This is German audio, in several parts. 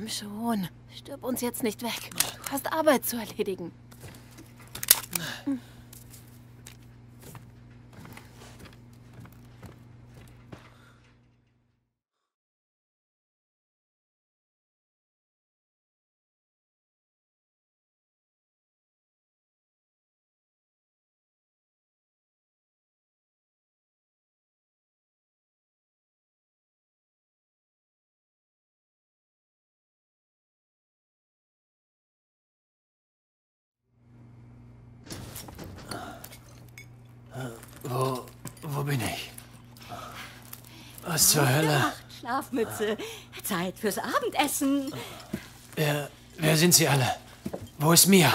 Komm schon, stirb uns jetzt nicht weg. Du hast Arbeit zu erledigen. Wo, wo bin ich? Was zur Hölle? Nacht, Schlafmütze. Zeit fürs Abendessen. Wer, wer sind Sie alle? Wo ist Mia?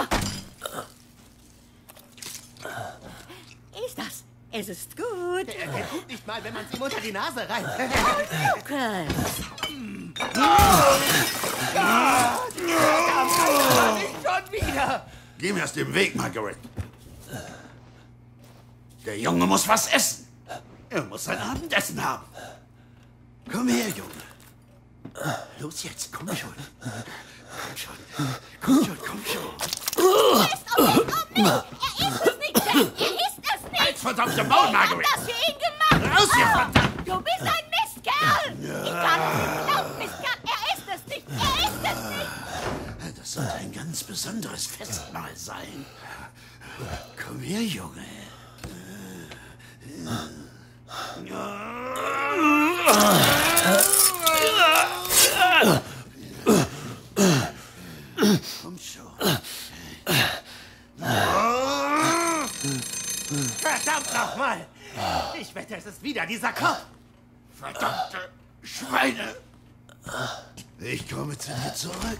Ist das? Es ist gut. Er tut nicht mal, wenn man sie ihm unter die Nase reibt. Lukas. Nicht schon wieder! Geh mir aus dem Weg, Margaret. Der Junge muss was essen. Er muss sein Abendessen haben. Komm her, Junge. Los jetzt, komm schon. Komm schon. Komm schon, komm schon. Er ist es nicht, Jack. Er ist es nicht. Als verdammte Maul, Ich Margaret. hab das für ihn gemacht. Raus hier, verdammt! Du bist ein Mistkerl. Ich kann es nicht glauben, Mistkerl. Er ist es nicht. Er ist es nicht. Das sollte ein ganz besonderes Festmahl sein. Komm her, Junge. Komm schon. Verdammt nochmal! Ich wette, es ist wieder dieser Kopf! Verdammte Schweine! Ich komme zu dir zurück.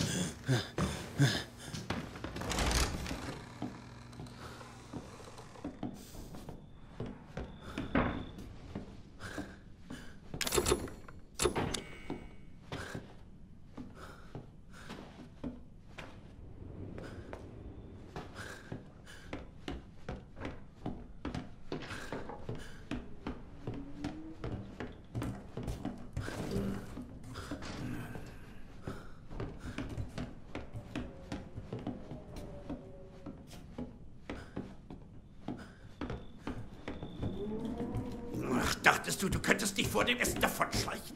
Ach, dachtest du, du könntest dich vor dem Essen davonschleichen?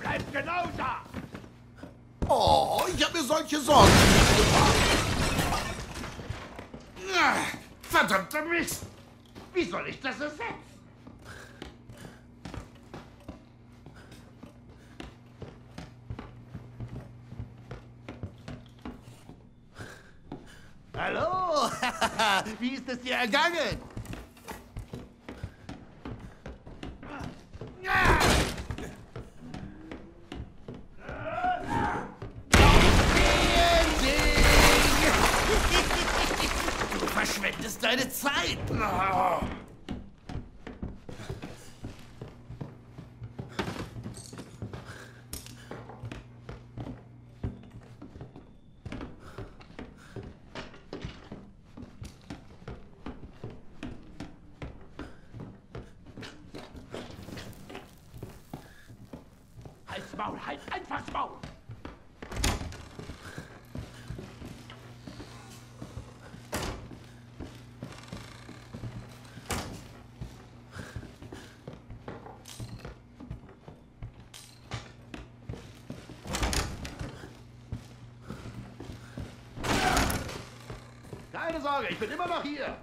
Bleib genau da! Oh, ich habe mir solche Sorgen nicht gemacht. Ah, Verdammter Mist! Wie soll ich das ersetzen? Hallo! Wie ist es dir ergangen? Du verschwendest deine Zeit! Oh. Halt's Maul, halt einfach's Maul! Keine Sorge, ich bin immer noch hier.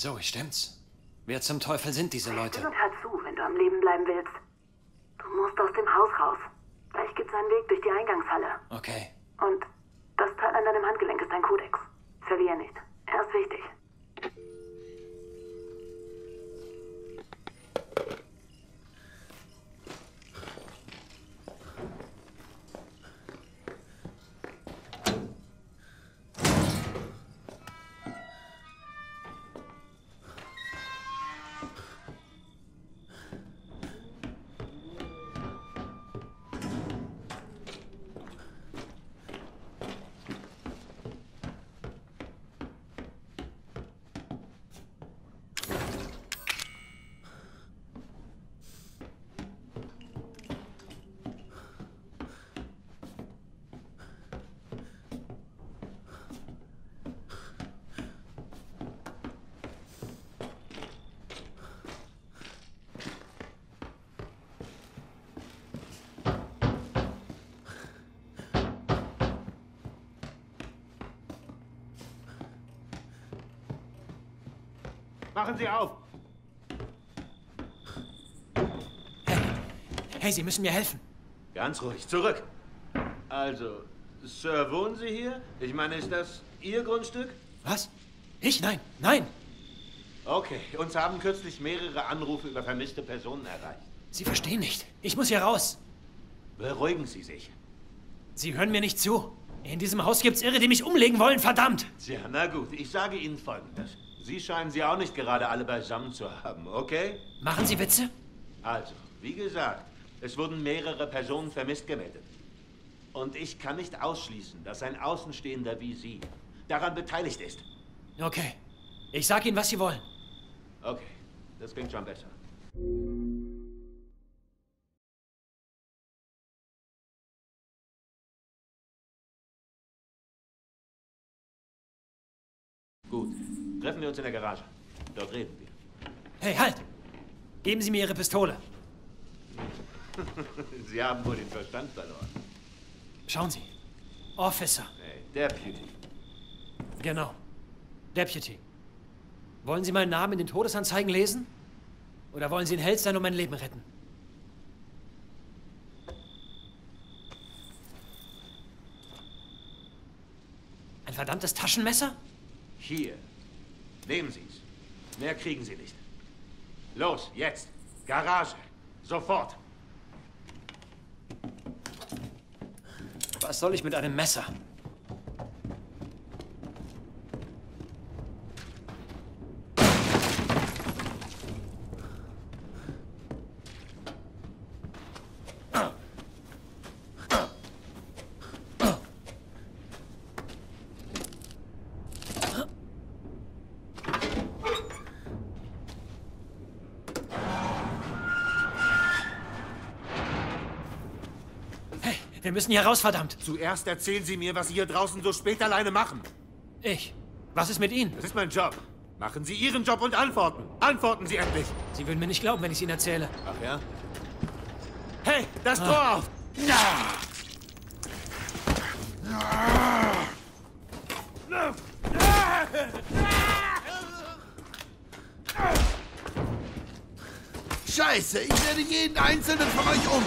Zoe, stimmt's? Wer zum Teufel sind diese Leute? Und hör zu, wenn du am Leben bleiben willst. Du musst aus dem Haus raus. Gleich gibt's einen Weg durch die Eingangshalle. Okay. Machen Sie auf! Hey, Sie müssen mir helfen. Ganz ruhig, zurück. Also, Sir, wohnen Sie hier? Ich meine, ist das Ihr Grundstück? Was? Ich? Nein, nein. Okay, uns haben kürzlich mehrere Anrufe über vermisste Personen erreicht. Sie verstehen nicht. Ich muss hier raus. Beruhigen Sie sich. Sie hören mir nicht zu. In diesem Haus gibt's Irre, die mich umlegen wollen, verdammt! Tja, na gut, ich sage Ihnen Folgendes. Sie scheinen sie auch nicht gerade alle beisammen zu haben, okay? Machen Sie Witze? Also, wie gesagt, es wurden mehrere Personen vermisst gemeldet. Und ich kann nicht ausschließen, dass ein Außenstehender wie Sie daran beteiligt ist. Okay. Ich sag Ihnen, was Sie wollen. Okay, das klingt schon besser. Gut, treffen wir uns in der Garage. Dort reden wir. Hey, halt! Geben Sie mir Ihre Pistole. Sie haben wohl den Verstand verloren. Schauen Sie. Officer. Hey, Deputy. Genau. Deputy. Wollen Sie meinen Namen in den Todesanzeigen lesen? Oder wollen Sie ein Held sein und mein Leben retten? Ein verdammtes Taschenmesser? Hier. Nehmen Sie es. Mehr kriegen Sie nicht. Los, jetzt. Garage. Sofort. Was soll ich mit einem Messer? Hey, wir müssen hier raus, verdammt. Zuerst erzählen Sie mir, was Sie hier draußen so spät alleine machen. Ich. Was ist mit Ihnen? Das ist mein Job. Machen Sie Ihren Job und antworten. Antworten Sie endlich. Sie würden mir nicht glauben, wenn ich es Ihnen erzähle. Ach ja? Hey, das Tor auf! Scheiße, ich werde jeden einzelnen von euch um.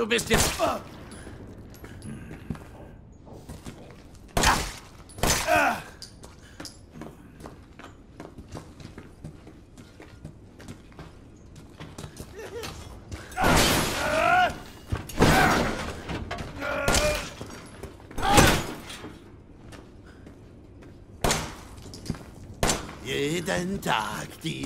Du bist jetzt... Jeden Tag die.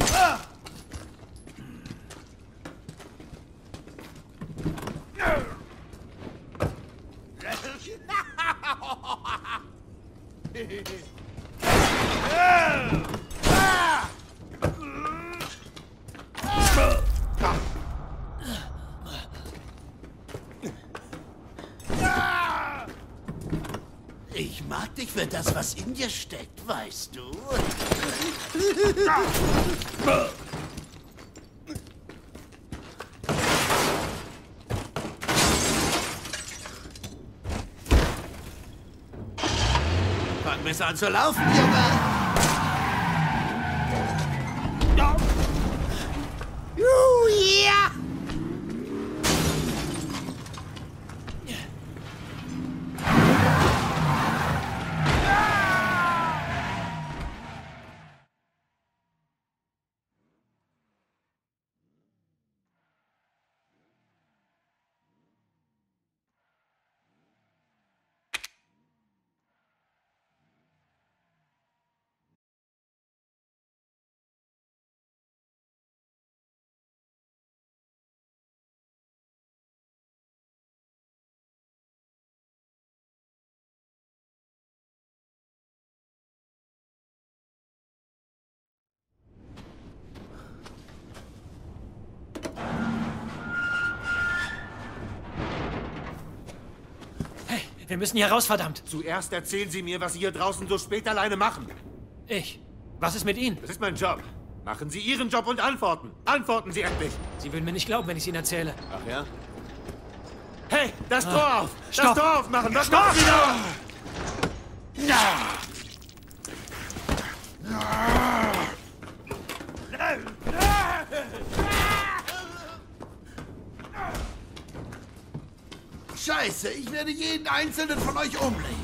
Ich mag dich für das, was in dir steckt, weißt du? An zu laufen, Junge! Wir müssen hier raus, verdammt. Zuerst erzählen Sie mir, was Sie hier draußen so spät alleine machen. Ich. Was ist mit Ihnen? Das ist mein Job. Machen Sie Ihren Job und antworten. Antworten Sie endlich. Sie würden mir nicht glauben, wenn ich es Ihnen erzähle. Ach ja? Hey, das Tor auf! Das Stopp. Tor aufmachen! Was Stopp. machen Sie da? Scheiße, ich werde jeden einzelnen von euch umlegen.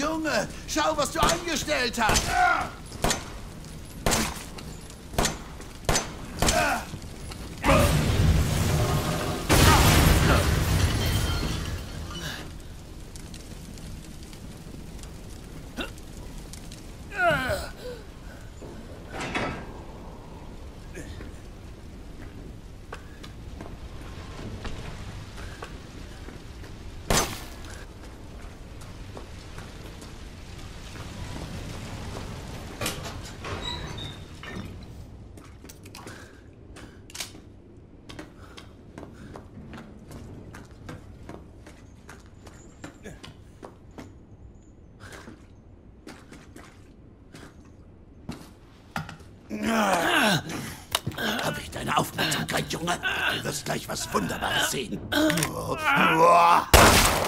Junge, schau, was du angestellt hast. Habe ich deine Aufmerksamkeit, Junge? Du wirst gleich was Wunderbares sehen.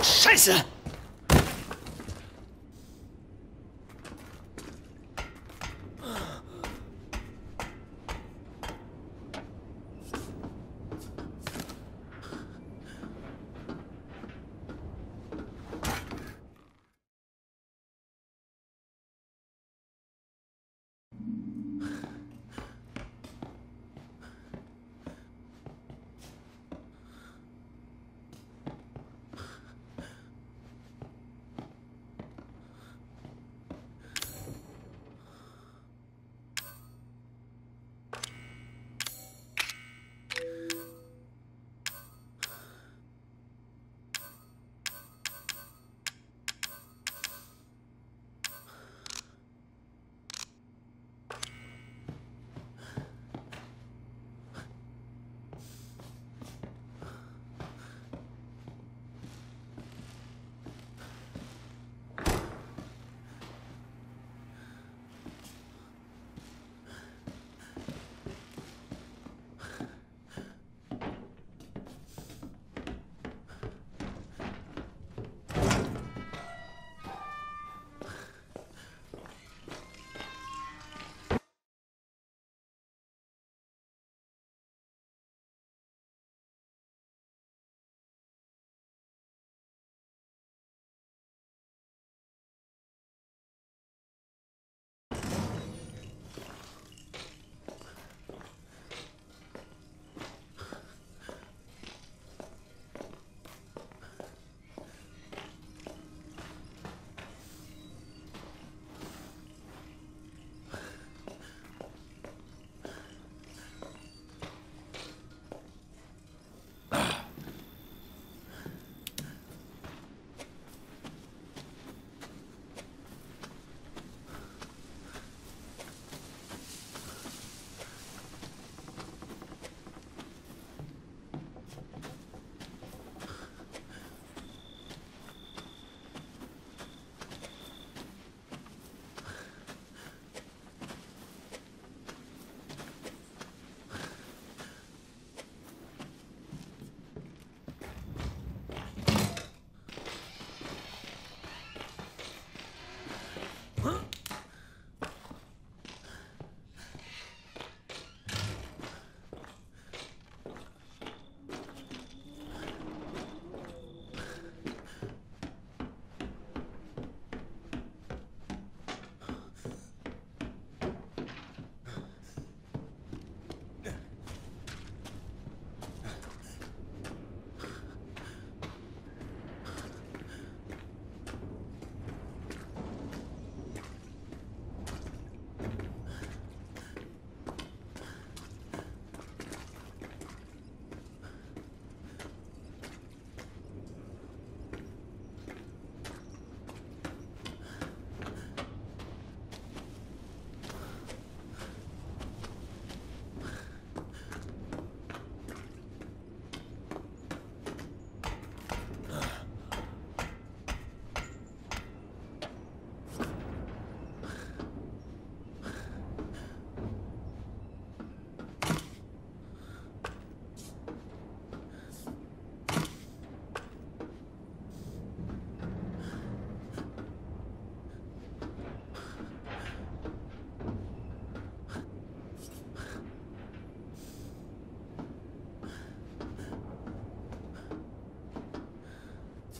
Scheiße!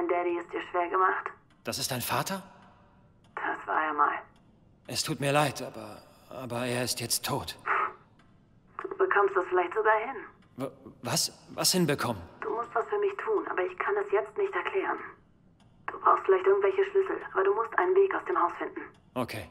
mein Daddy es dir schwer gemacht? Das ist dein Vater? Das war er mal. Es tut mir leid, aber, aber er ist jetzt tot. Du bekommst es vielleicht sogar hin. W was? Was hinbekommen? Du musst was für mich tun, aber ich kann es jetzt nicht erklären. Du brauchst vielleicht irgendwelche Schlüssel, aber du musst einen Weg aus dem Haus finden. Okay.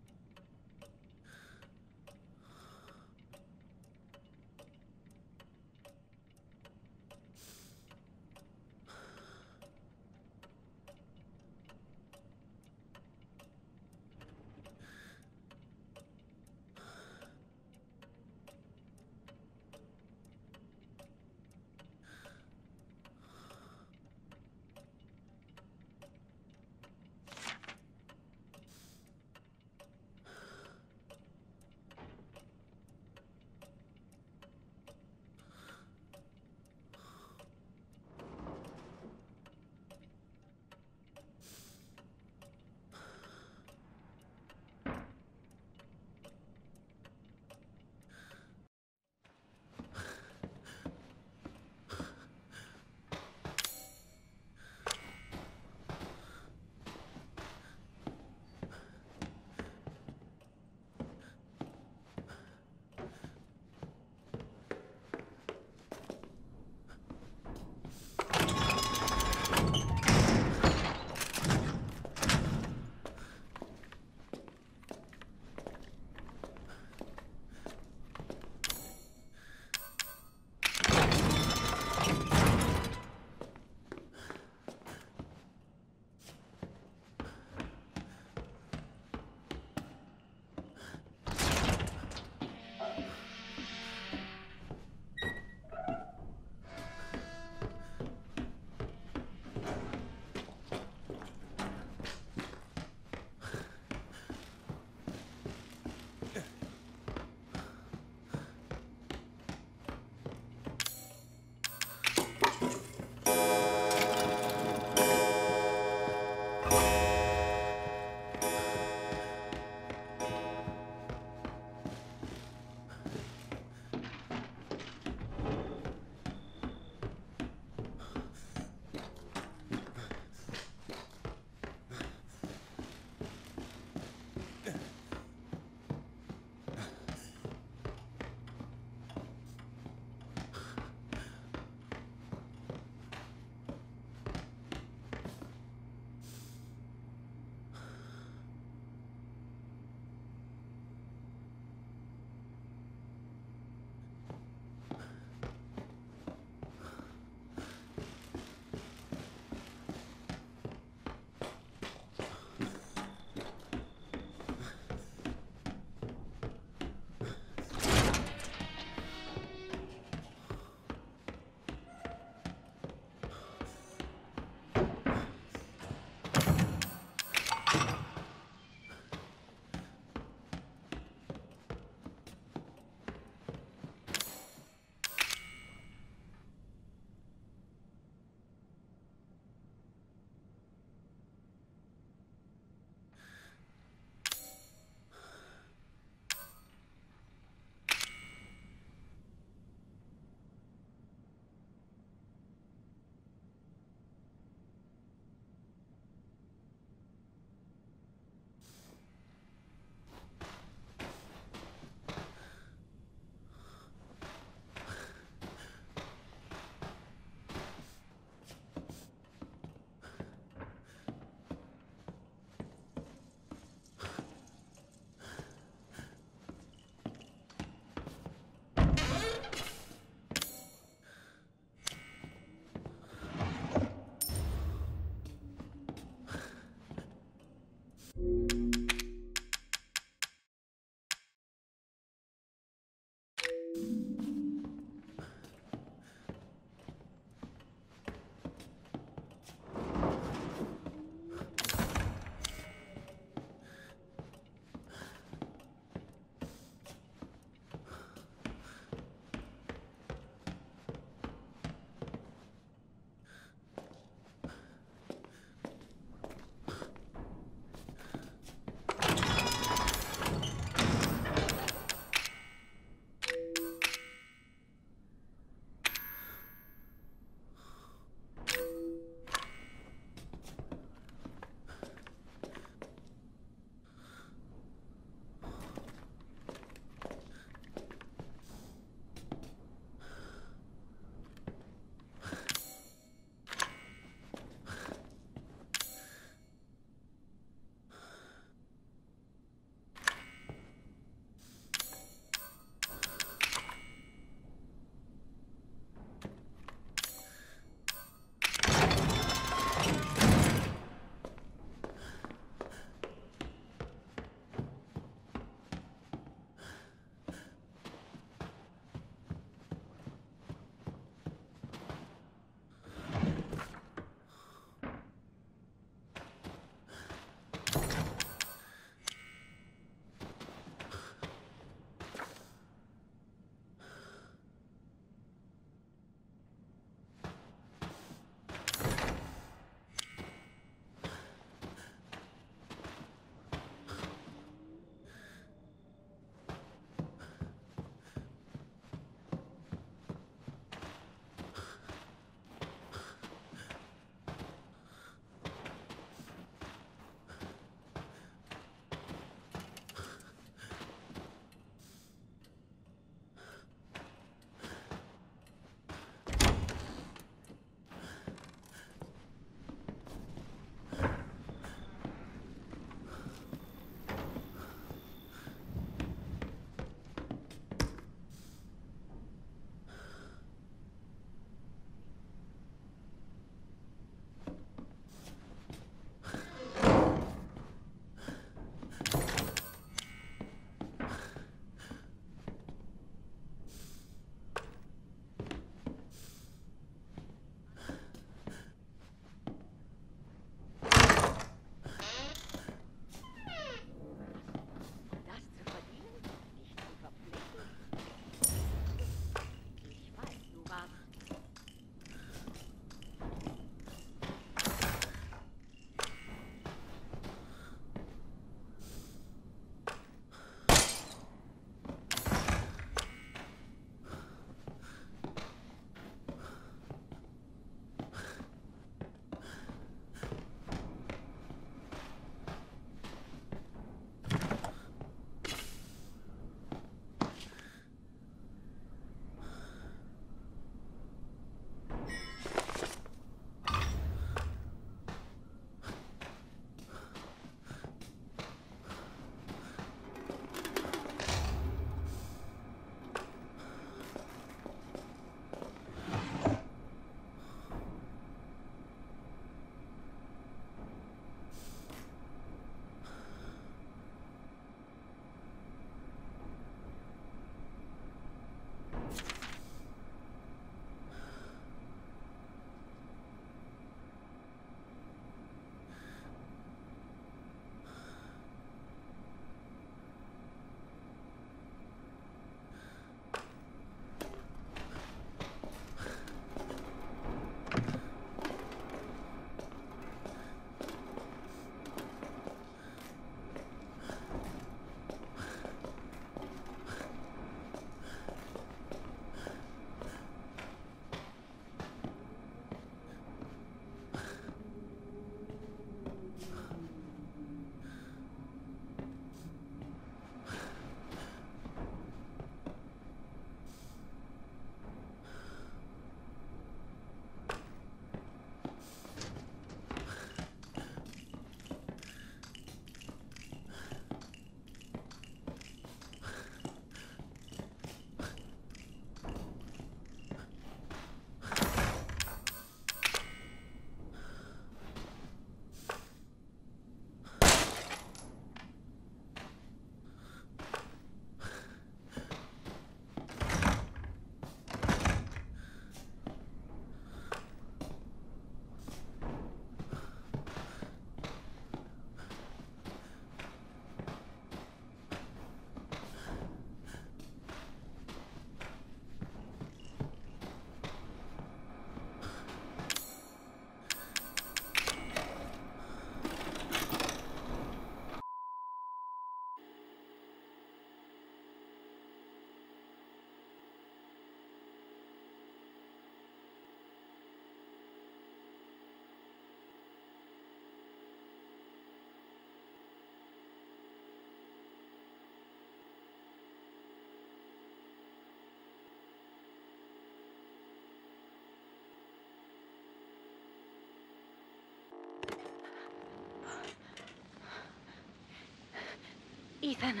Ethan,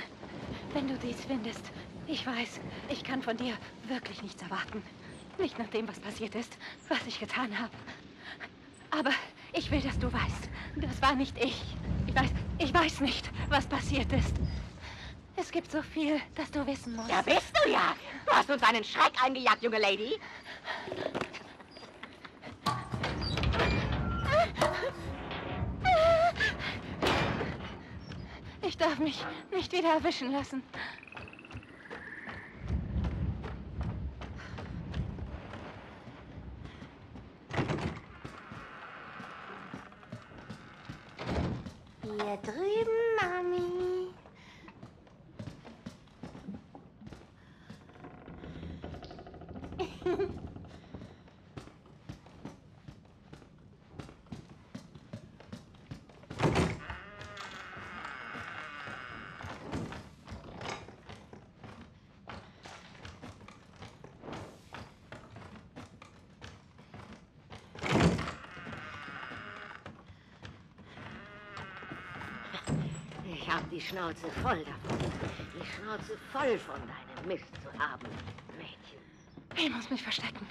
wenn du dies findest, ich weiß, ich kann von dir wirklich nichts erwarten. Nicht nach dem, was passiert ist, was ich getan habe. Aber ich will, dass du weißt, das war nicht ich. Ich weiß, ich weiß nicht, was passiert ist. Es gibt so viel, das du wissen musst. Ja, bist du ja. Du hast uns einen Schreck eingejagt, junge Lady. Nicht wieder erwischen lassen. Hier drüben, Mami. Ich habe die Schnauze voll davon. Die Schnauze voll von deinem Mist zu haben, Mädchen. Ich muss mich verstecken.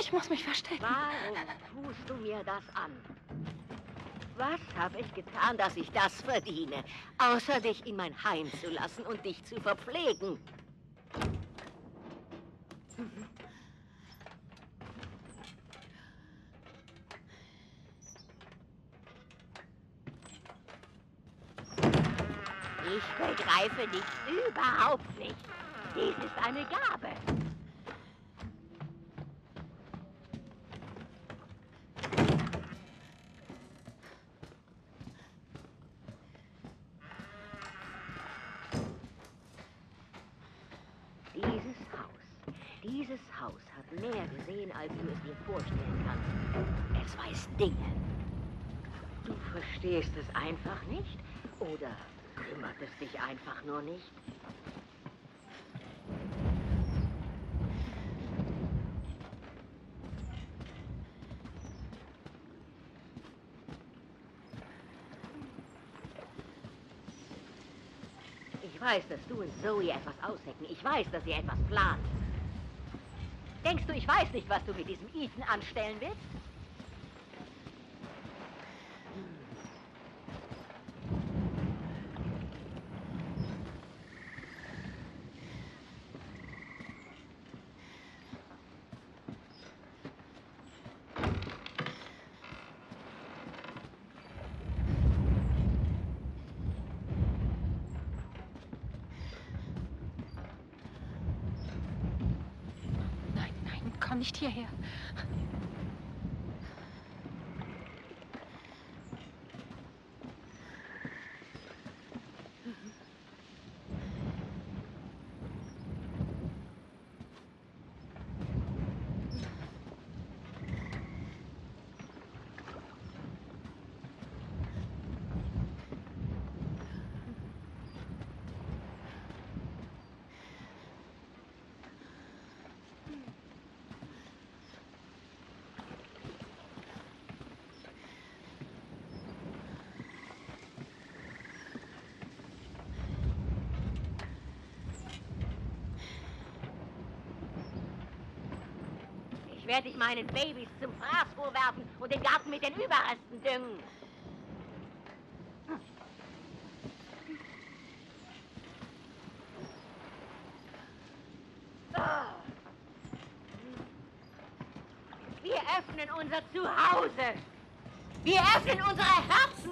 Ich muss mich verstecken. Warum tust du mir das an? Was habe ich getan, dass ich das verdiene, außer dich in mein Heim zu lassen und dich zu verpflegen? Ich begreife dich überhaupt nicht. Dies ist eine Gabe. Dieses Haus, dieses Haus hat mehr gesehen, als du es dir vorstellen kannst. Es weiß Dinge. Du verstehst es einfach nicht? Oder kümmert es dich einfach nur nicht? Ich weiß, dass du und Zoe etwas aushecken. Ich weiß, dass ihr etwas plant. Denkst du, ich weiß nicht, was du mit diesem Ethan anstellen willst? Nein, nein, komm nicht hierher. Ich werde dich meinen Babys zum Fraß vorwerfen und den Garten mit den Überresten düngen. Wir öffnen unser Zuhause. Wir öffnen unsere Herzen.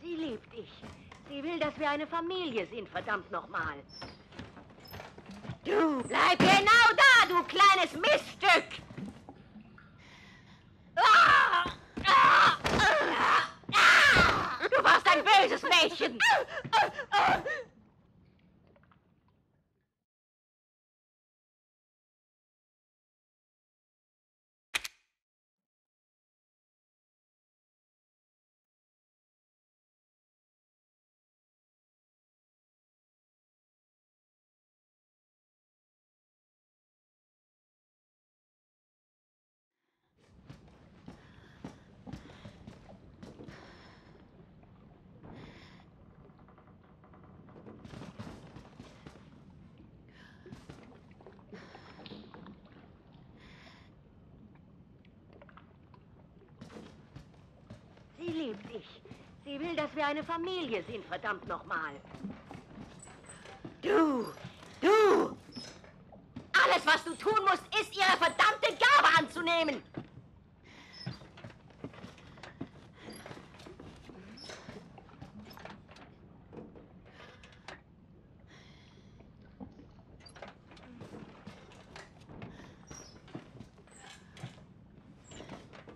Sie liebt dich. Sie will, dass wir eine Familie sind, verdammt nochmal. Du, bleib genau da, du kleines Miststück! Ah! Ah! Ah! Du warst ein böses Mädchen! Sie liebt dich. Sie will, dass wir eine Familie sind, verdammt nochmal. Du, du! Alles, was du tun musst, ist, ihre verdammte Gabe anzunehmen.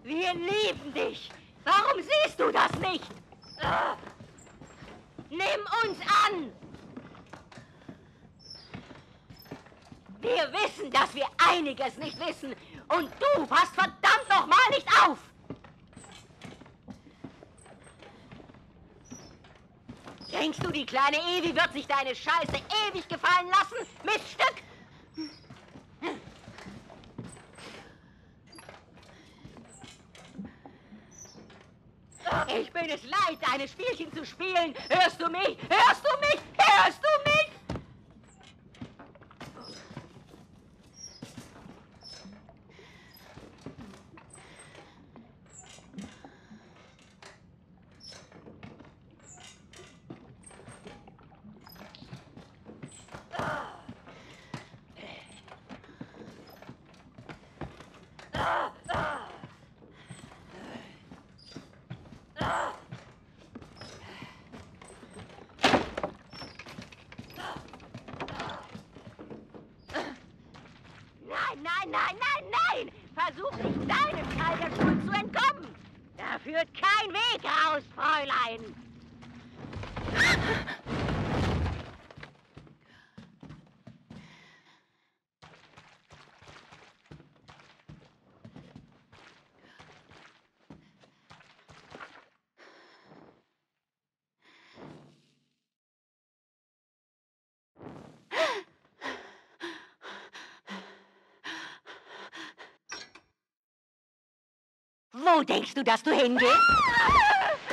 Wir lieben dich. Warum siehst du das nicht? Ah. Nimm uns an. Wir wissen, dass einiges nicht wissen. Und du passt verdammt nochmal nicht auf. Denkst du, die kleine Evi wird sich deine Scheiße ewig gefallen lassen? Miststück? Ich bin es leid, deine Spielchen zu spielen. Hörst du mich? Hörst du mich? Hörst du mich? Nein, nein, nein, nein, nein! Versuch nicht deinem Teil der Schuld zu entkommen! Da führt kein Weg raus, Fräulein! Denkst du, dass du hingehst?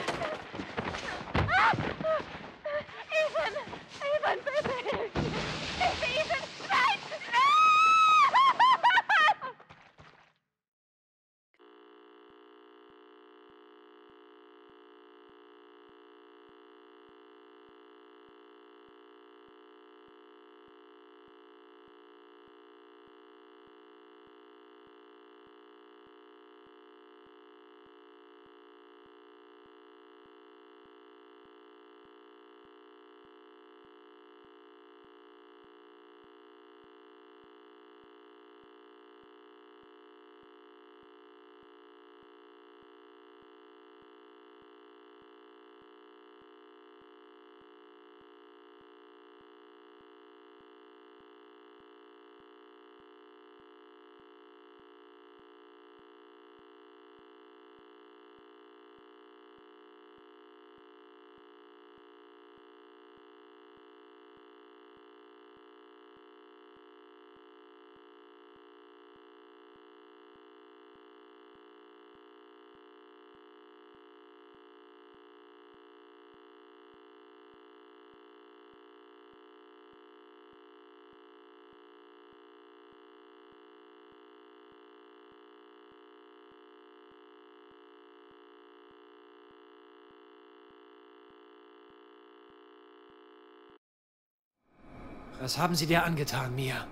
Was haben Sie dir angetan, Mia?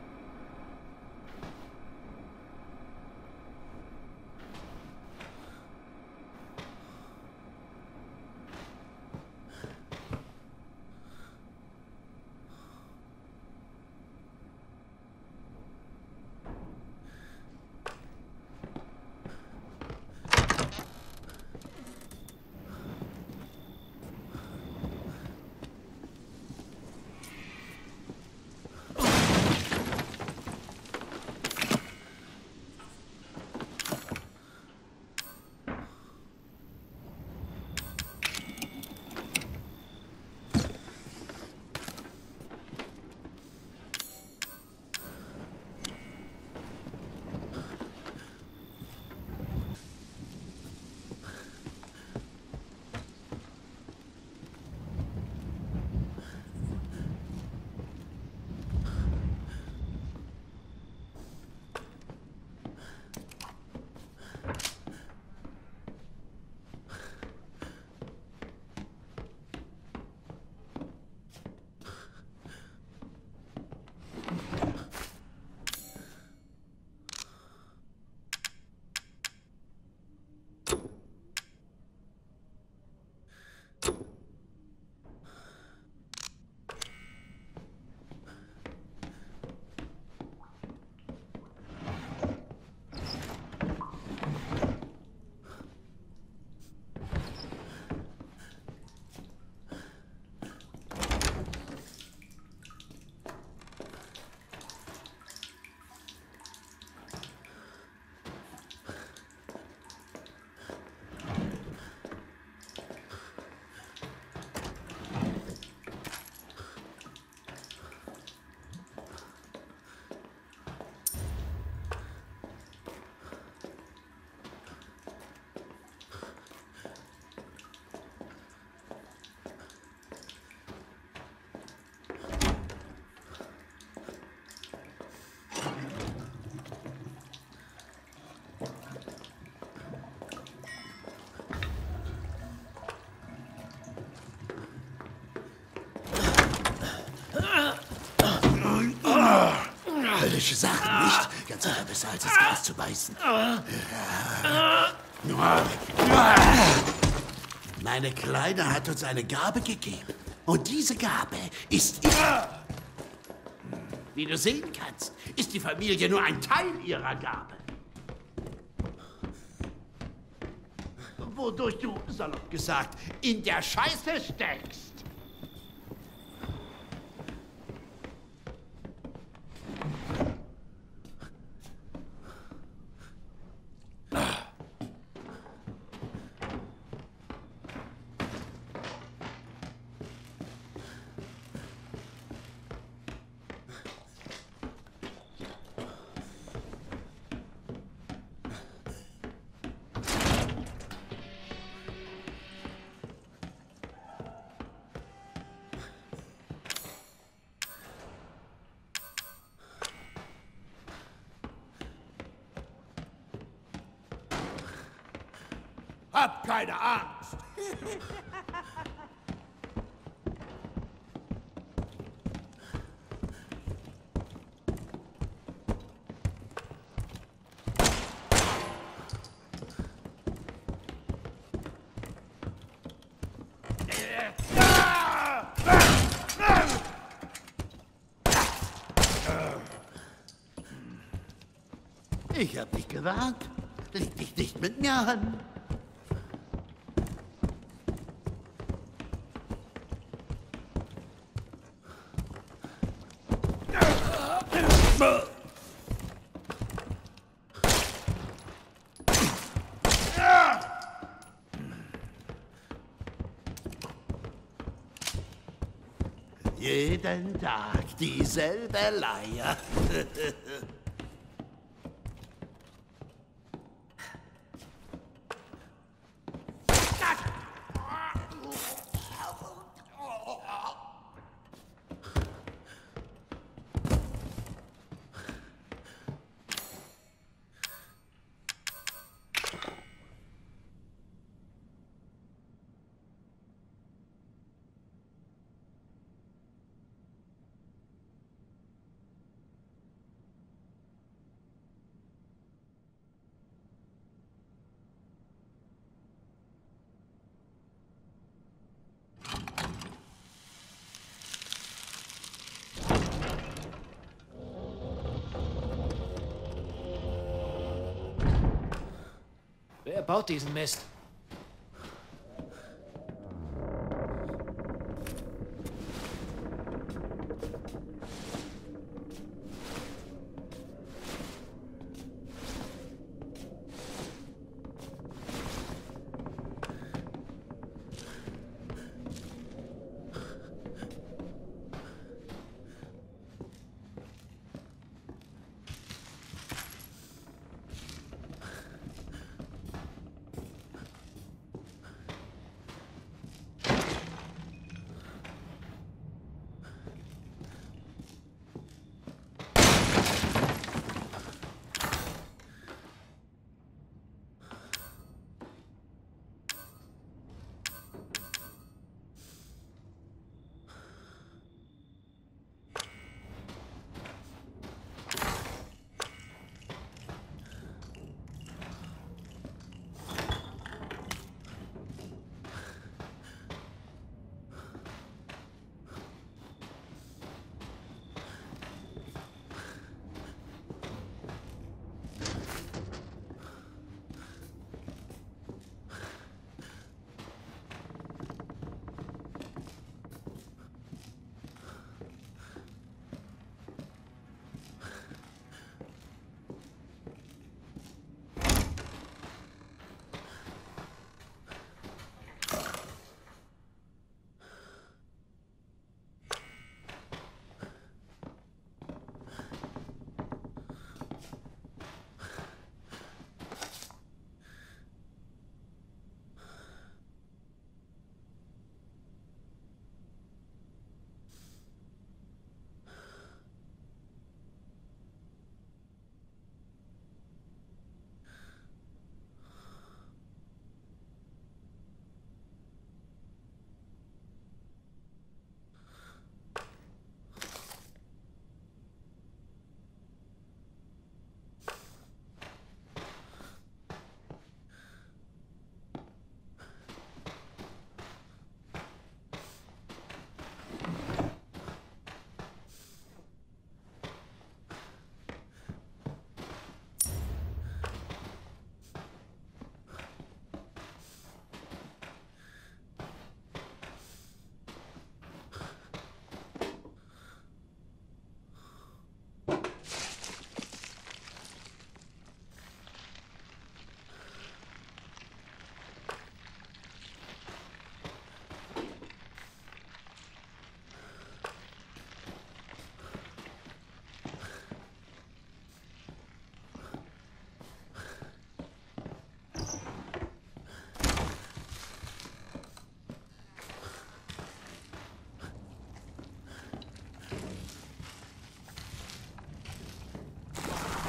Höllische Sachen, nicht? Ganz sicher besser als das Gras zu beißen. Meine Kleine hat uns eine Gabe gegeben. Und diese Gabe ist. Wie du sehen kannst, ist die Familie nur ein Teil ihrer Gabe. Wodurch du, salopp gesagt, in der Scheiße steckst. Keine Angst. Ich hab dich gewarnt. Leg dich nicht mit mir an. Jeden Tag dieselbe Leier. boat is missed.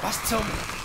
Was zum...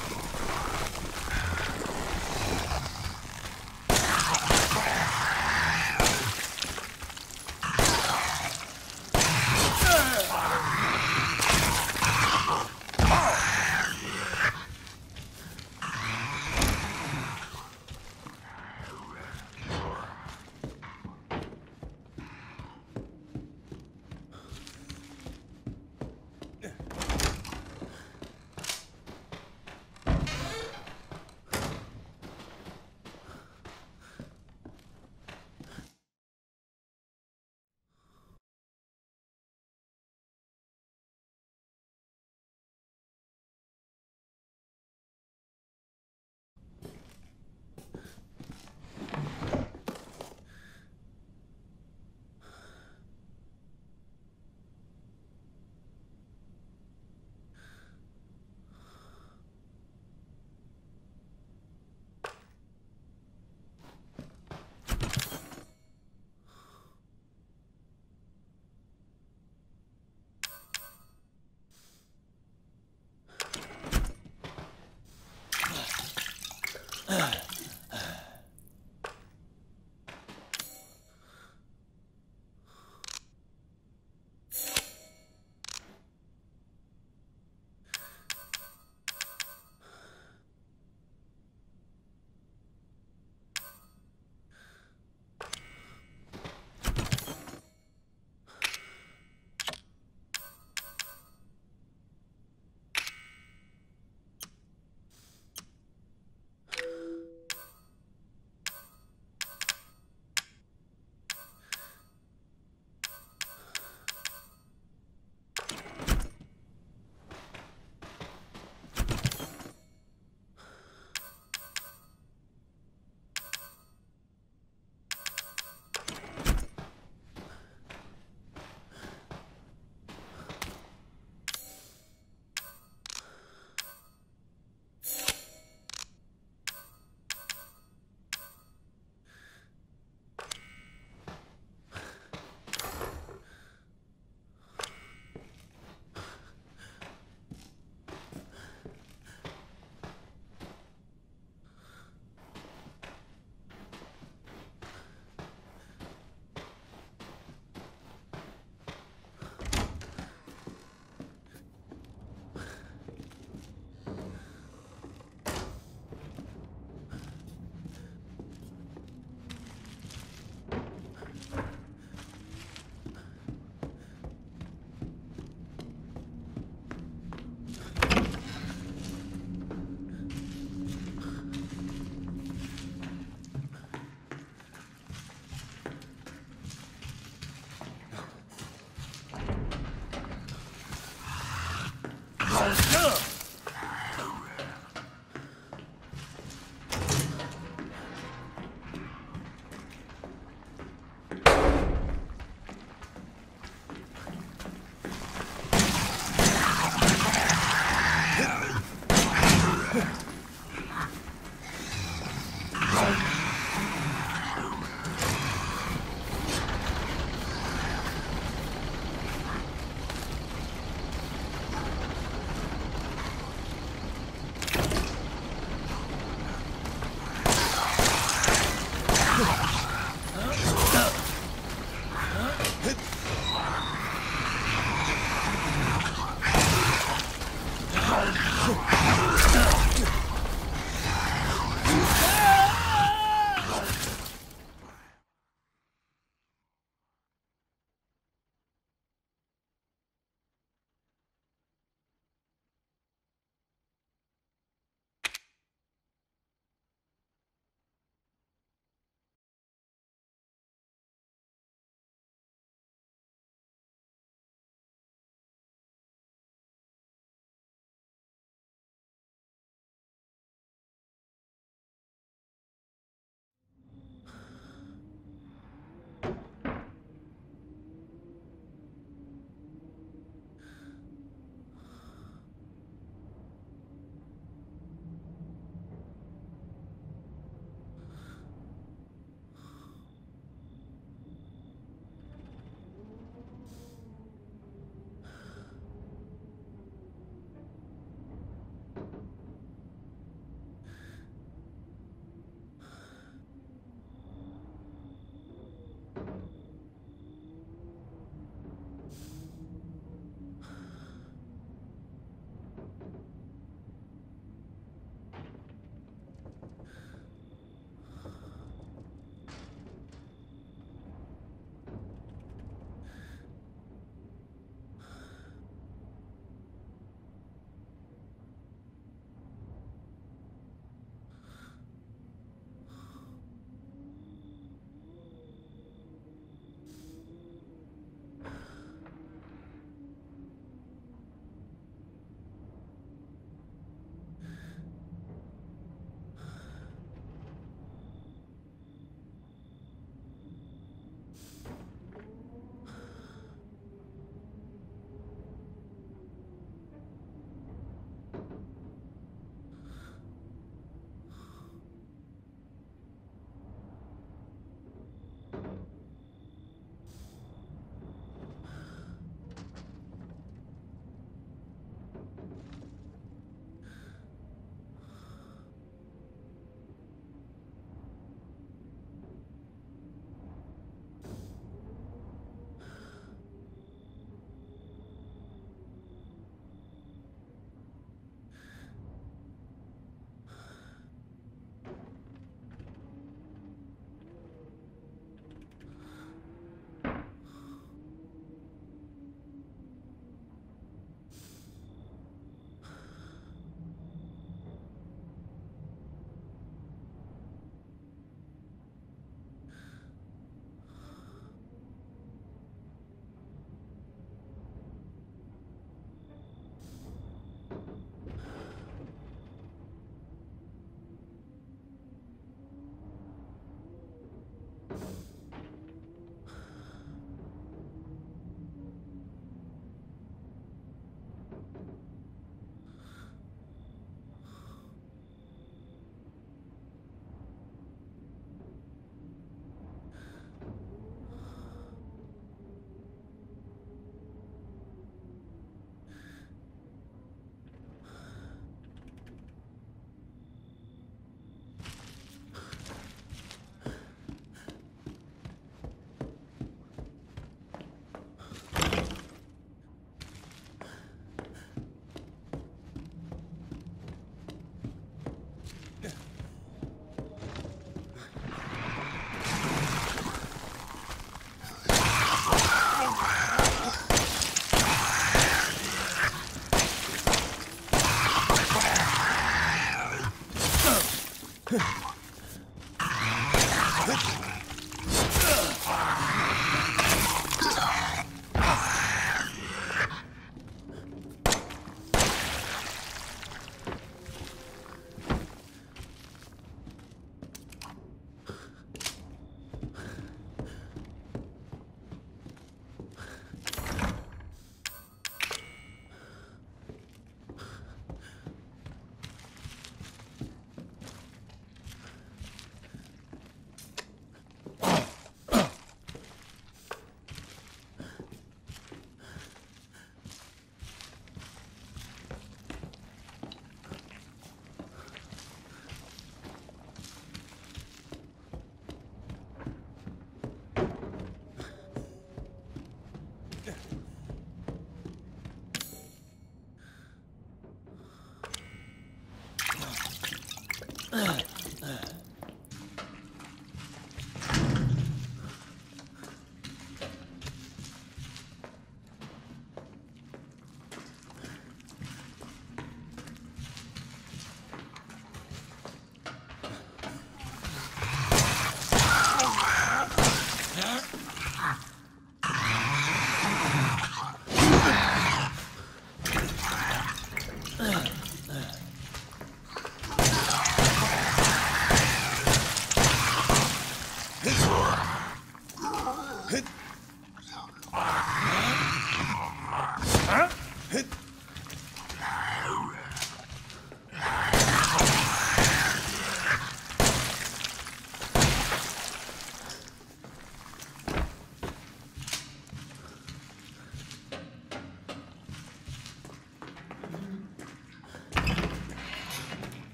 Hit!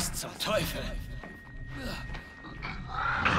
Was zum Teufel? Ah!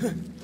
Huh.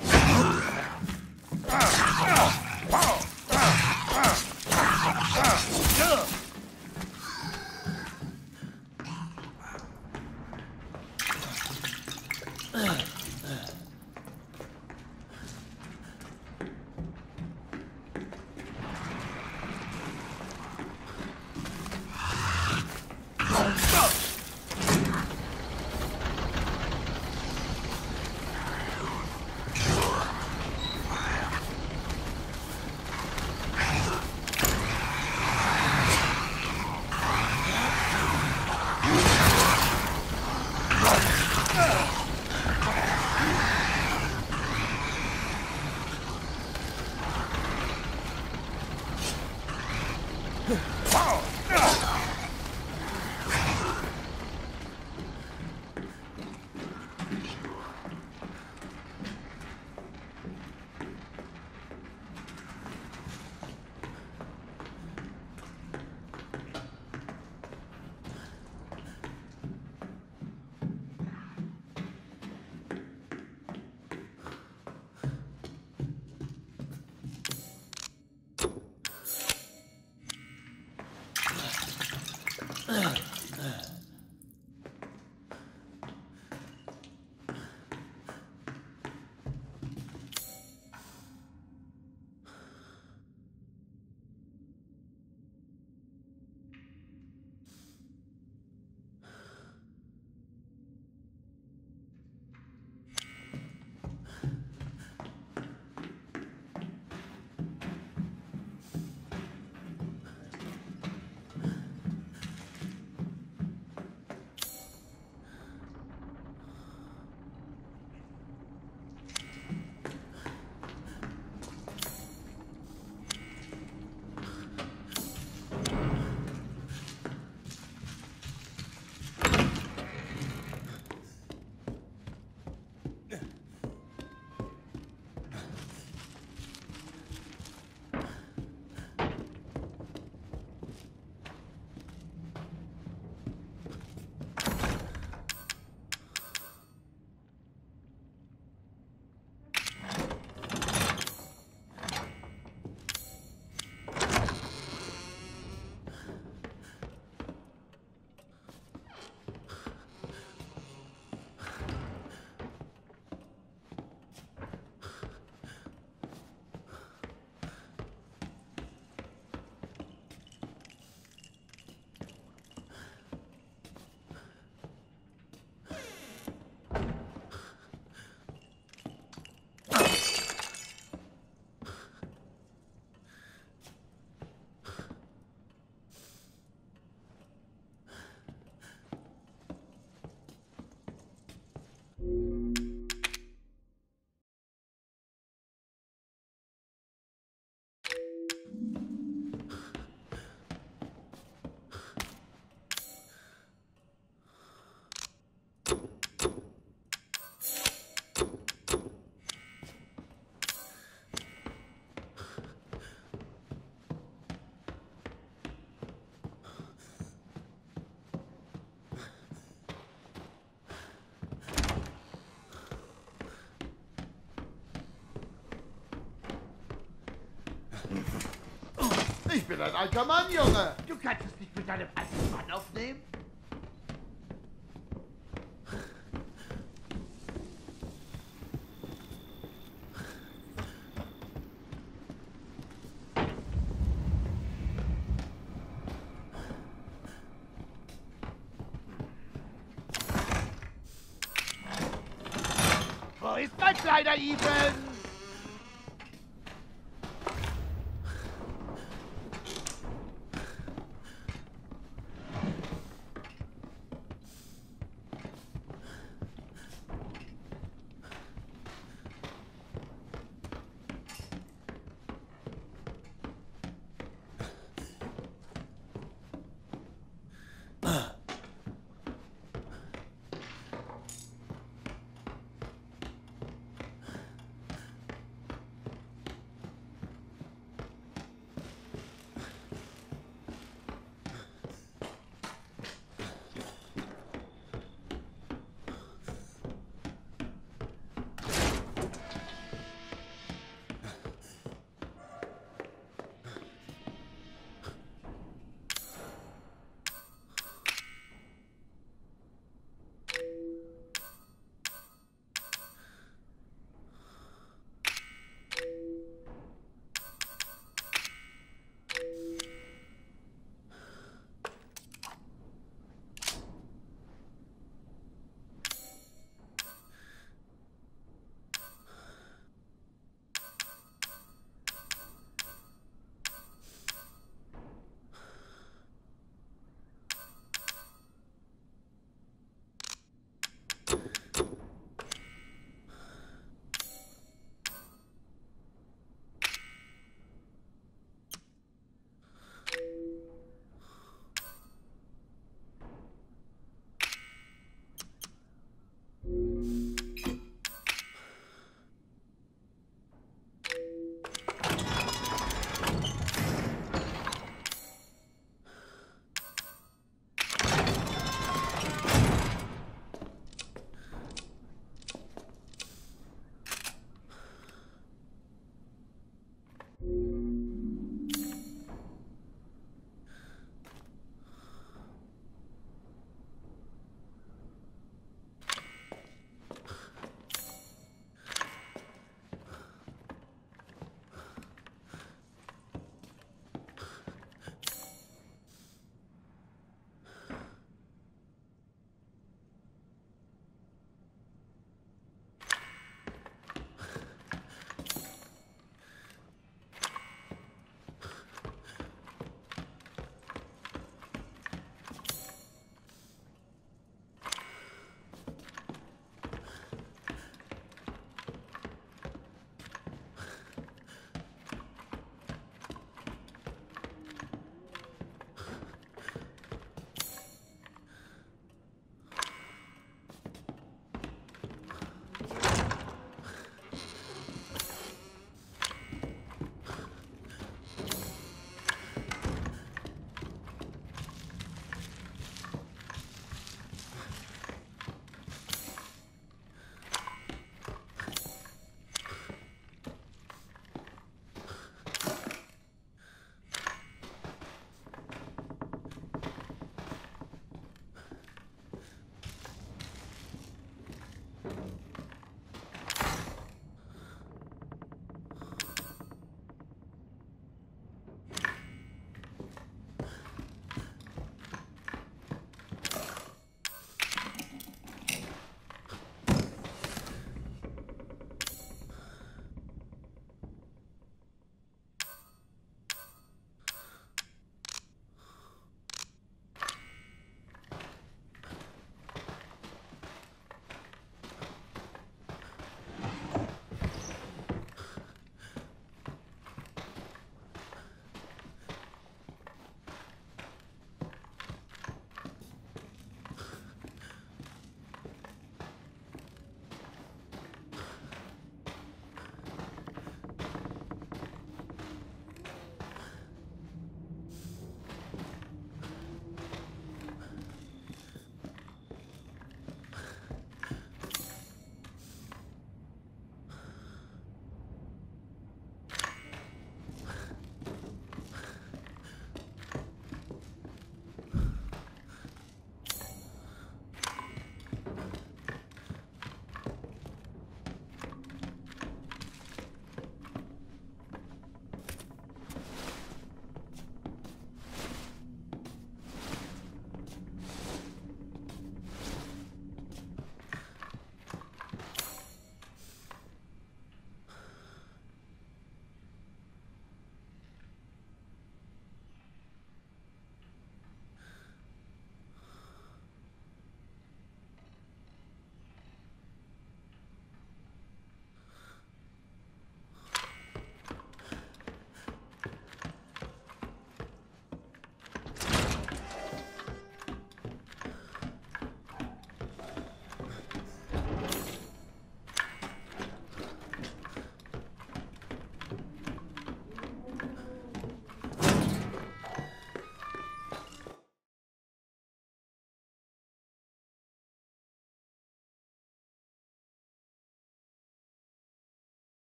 Ich bin ein alter Mann, Junge. Du kannst es nicht mit deinem alten Mann aufnehmen? Wo ist mein kleiner Ethan?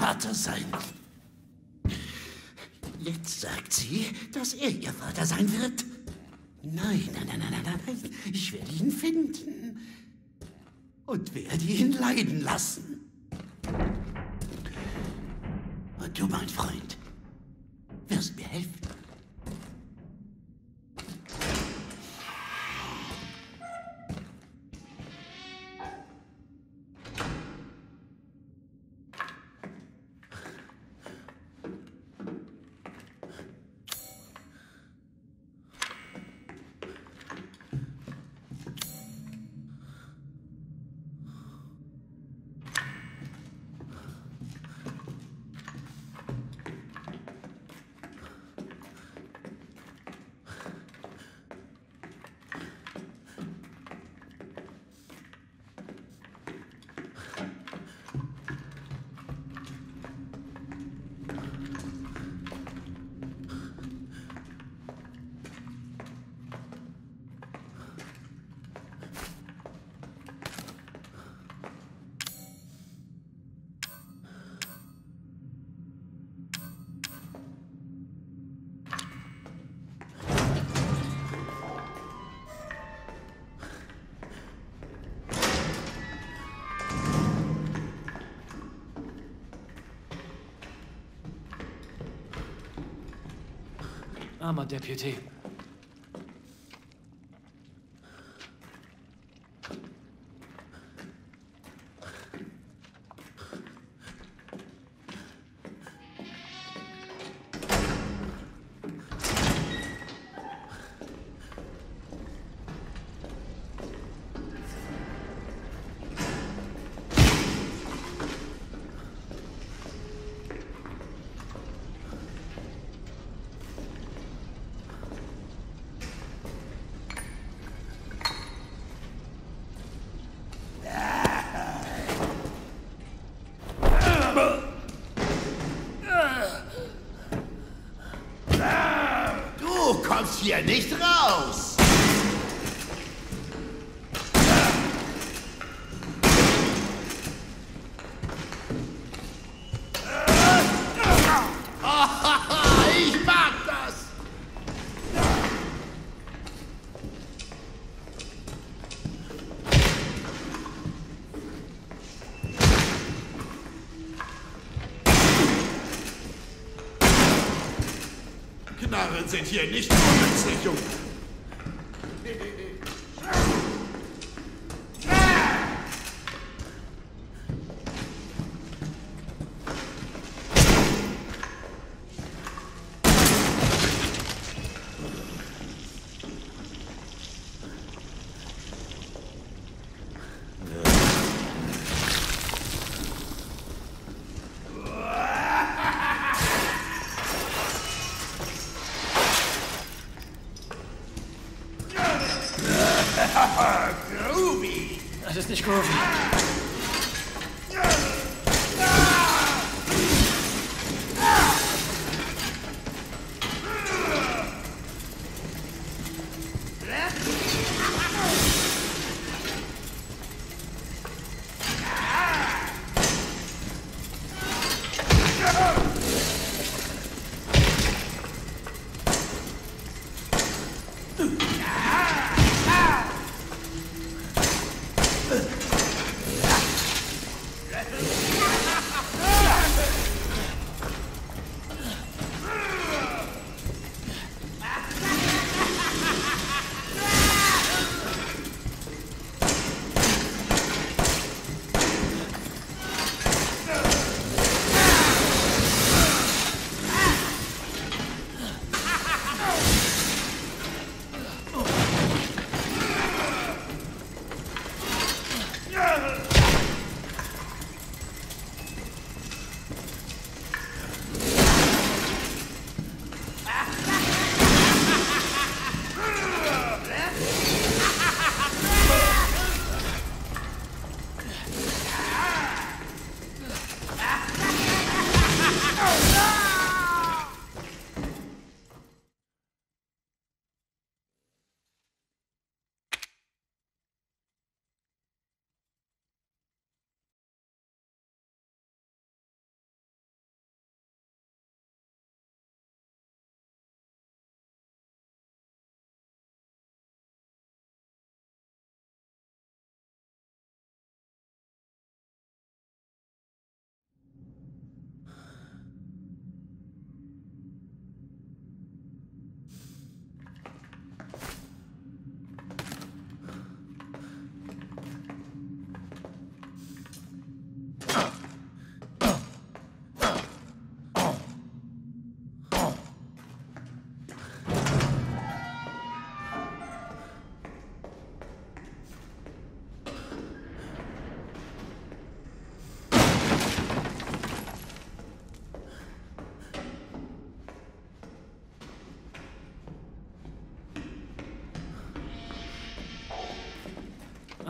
Vater sein. Jetzt sagt sie, dass er ihr Vater sein wird. Nein, nein, nein, nein, nein, nein. Ich werde ihn finden. Und werde ihn leiden lassen. Armer Deputy. Hier nicht raus! Sind hier nicht unnützlich, Junge.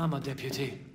Armer Deputy.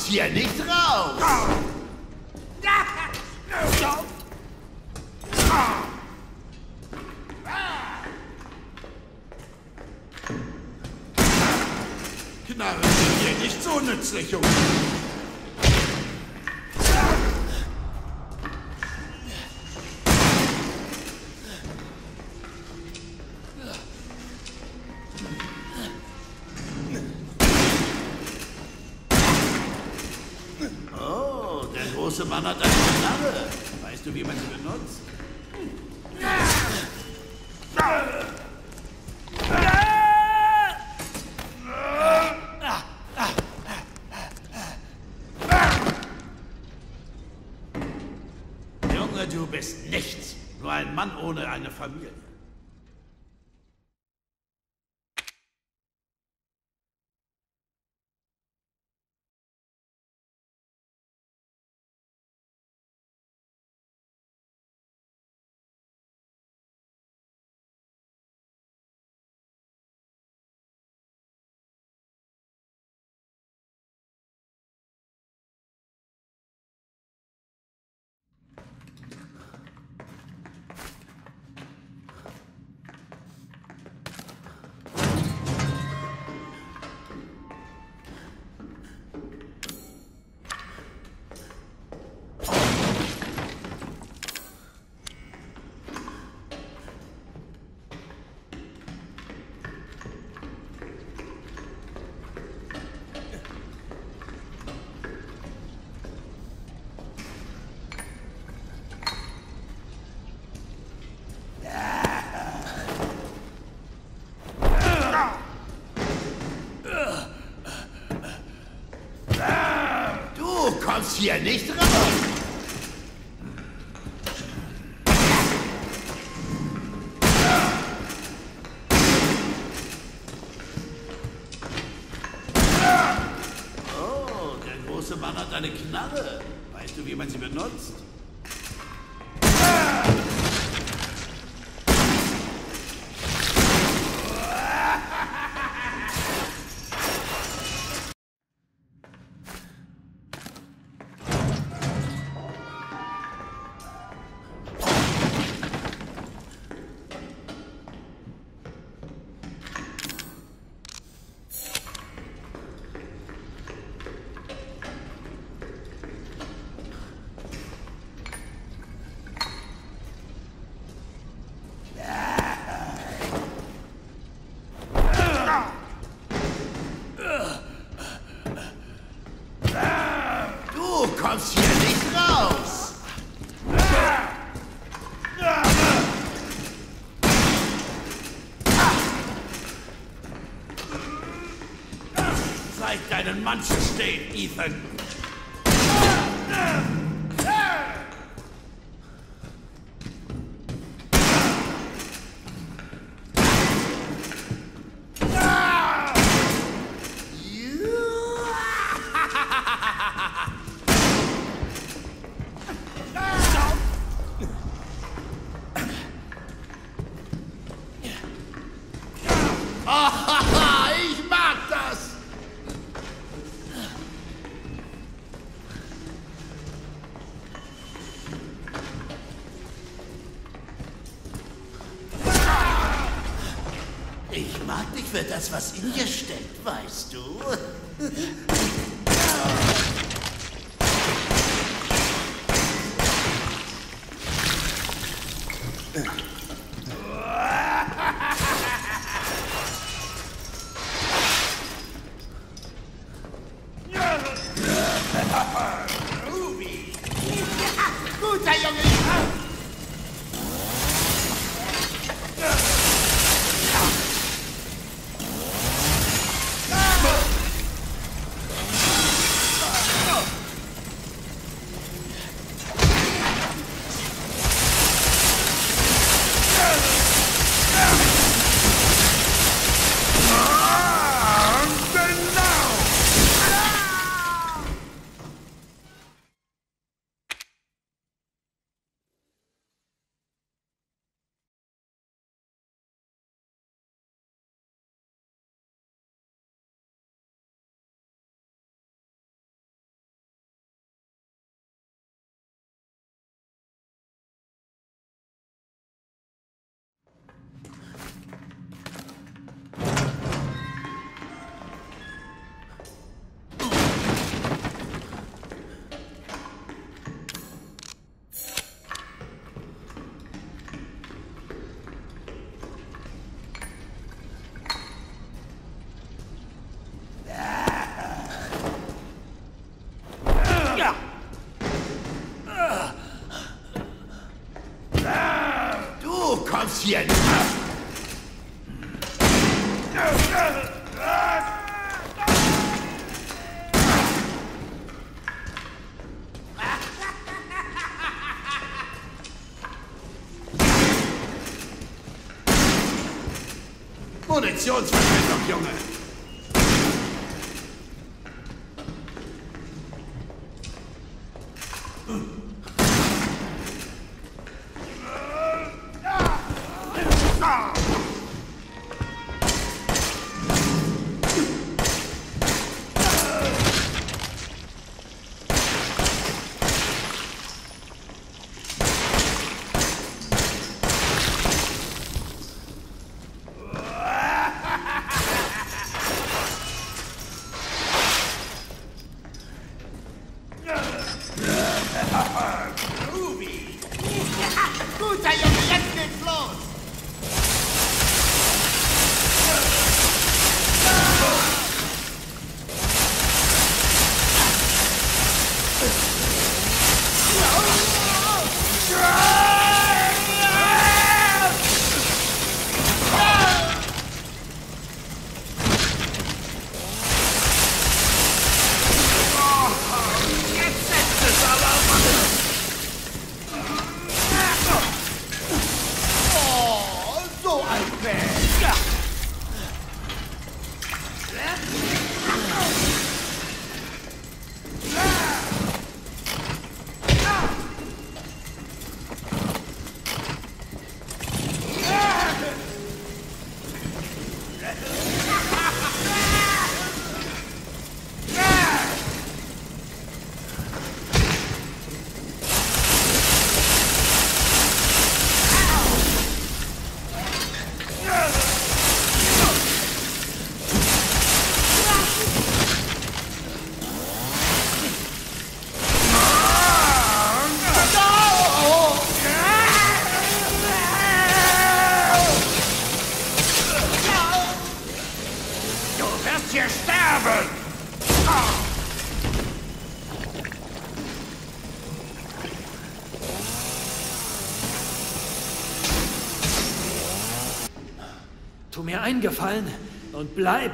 Du kommst ohne eine hier nicht save Ethan. Он отчелчивает ноги. eingefallen und bleib